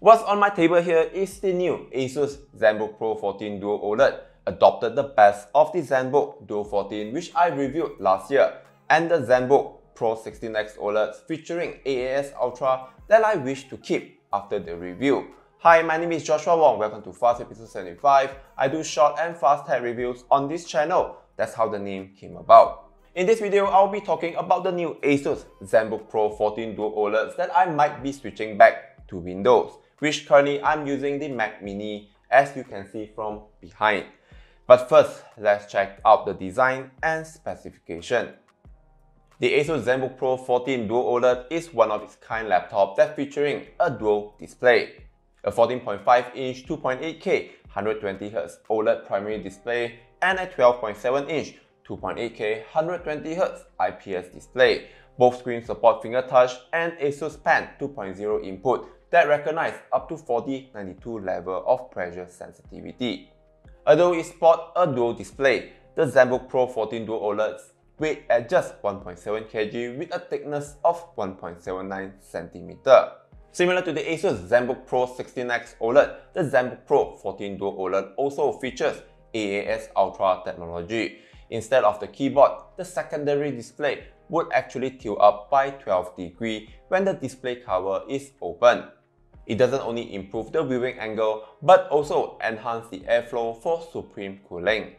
What's on my table here is the new ASUS ZenBook Pro 14 Duo OLED, adopted the best of the ZenBook Duo 14 which I reviewed last year, and the ZenBook Pro 16X OLED featuring AAS Ultra that I wish to keep after the review. Hi, my name is Joshua Wong, welcome to Fast Episode 75. I do short and fast tech reviews on this channel, that's how the name came about. In this video, I'll be talking about the new ASUS ZenBook Pro 14 Duo OLEDs that I might be switching back to Windows which currently I'm using the Mac Mini as you can see from behind. But first, let's check out the design and specification. The ASUS ZenBook Pro 14 Dual OLED is one of its kind laptop that featuring a dual display. A 14.5-inch 2.8K 120Hz OLED primary display and a 12.7-inch 2.8K 120Hz IPS display. Both screens support finger touch and ASUS Pen 2.0 input that recognize up to 4092 level of pressure sensitivity. Although it sports a dual display, the ZenBook Pro 14 Dual OLEDs weigh at just 1.7 kg with a thickness of 1.79 cm. Similar to the ASUS ZenBook Pro 16X OLED, the ZenBook Pro 14 Duo OLED also features AAS Ultra technology. Instead of the keyboard, the secondary display would actually tilt up by 12 degrees when the display cover is open. It doesn't only improve the viewing angle, but also enhance the airflow for supreme cooling.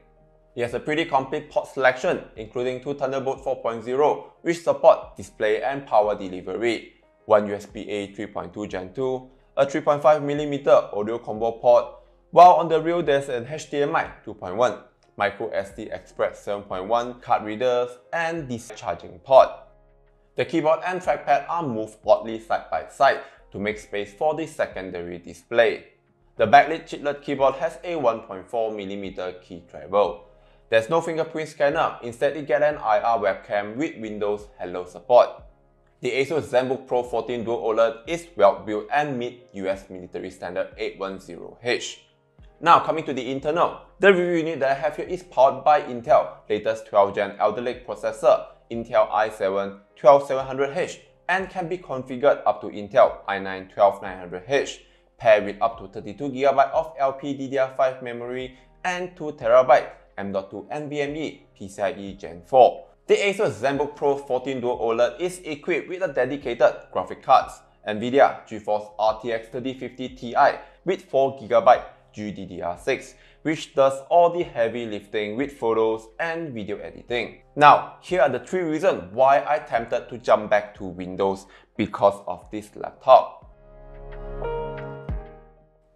It has a pretty complete port selection, including two Thunderbolt 4.0, which support display and power delivery, one USB-A 3.2 Gen 2, a 3.5mm audio combo port, while on the rear there's an HDMI 2.1, micro SD Express 7.1 card readers, and this charging port. The keyboard and trackpad are moved oddly side by side, to make space for the secondary display. The backlit chiclet keyboard has a 1.4mm key travel. There's no fingerprint scanner, instead it gets an IR webcam with Windows Hello support. The ASUS ZenBook Pro 14 Dual OLED is well built and meet US military standard 810H. Now coming to the internal, the review unit that I have here is powered by Intel latest 12 Gen Alder Lake processor, Intel i7 12700H and can be configured up to Intel i9-12900H, paired with up to 32GB of LPDDR5 memory and 2TB M.2 NVMe PCIe Gen 4. The Asus ZenBook Pro 14 Dual OLED is equipped with a dedicated graphic cards, NVIDIA GeForce RTX 3050 Ti with 4GB GDDR6, which does all the heavy lifting with photos and video editing. Now, here are the three reasons why I tempted to jump back to Windows because of this laptop.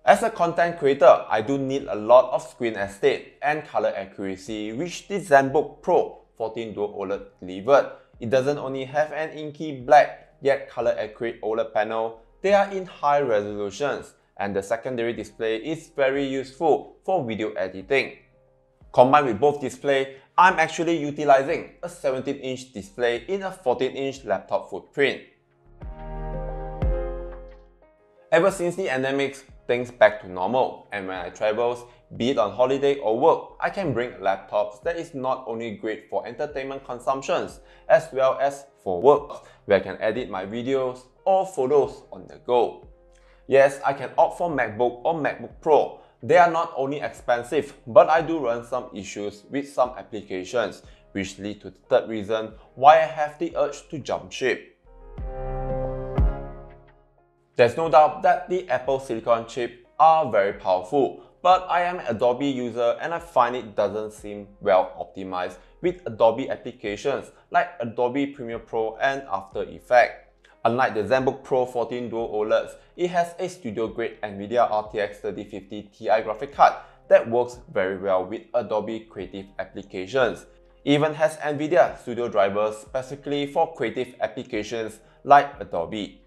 As a content creator, I do need a lot of screen estate and color accuracy which the ZenBook Pro 14 Dual OLED delivered. It doesn't only have an inky black yet color accurate OLED panel, they are in high resolutions and the secondary display is very useful for video editing. Combined with both display, I'm actually utilizing a 17-inch display in a 14-inch laptop footprint. Ever since the endemics, things back to normal, and when I travels, be it on holiday or work, I can bring laptops that is not only great for entertainment consumptions, as well as for work, where I can edit my videos or photos on the go. Yes, I can opt for MacBook or MacBook Pro. They are not only expensive, but I do run some issues with some applications, which lead to the third reason why I have the urge to jump ship. There's no doubt that the Apple Silicon chip are very powerful, but I am an Adobe user and I find it doesn't seem well optimized with Adobe applications like Adobe Premiere Pro and After Effects. Unlike the ZenBook Pro 14 Duo OLEDs, it has a studio-grade NVIDIA RTX 3050 Ti graphic card that works very well with Adobe Creative applications. Even has NVIDIA Studio drivers specifically for creative applications like Adobe.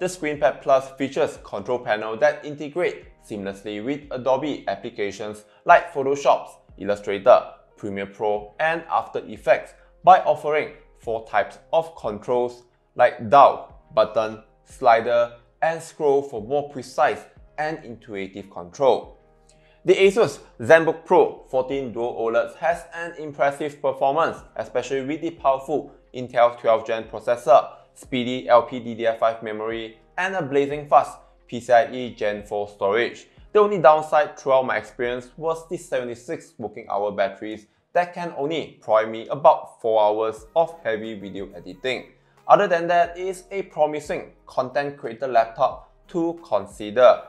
The ScreenPad Plus features control panel that integrate seamlessly with Adobe applications like Photoshop, Illustrator, Premiere Pro, and After Effects by offering four types of controls like dial, button, slider, and scroll for more precise and intuitive control. The Asus ZenBook Pro 14 Duo OLED has an impressive performance, especially with the powerful Intel 12th Gen processor, speedy LPDDR5 memory, and a blazing fast PCIe Gen 4 storage. The only downside throughout my experience was the 76 watt-hour batteries that can only provide me about 4 hours of heavy video editing. Other than that, it is a promising content creator laptop to consider.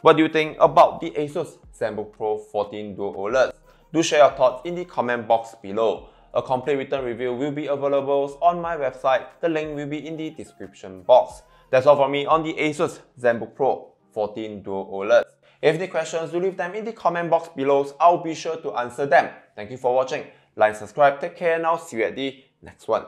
What do you think about the Asus ZenBook Pro 14 Duo OLED? Do share your thoughts in the comment box below. A complete written review will be available on my website. The link will be in the description box. That's all from me on the Asus ZenBook Pro 14 Dual OLED. If any questions, do leave them in the comment box below. I'll be sure to answer them. Thank you for watching. Like subscribe. Take care and I'll see you at the next one.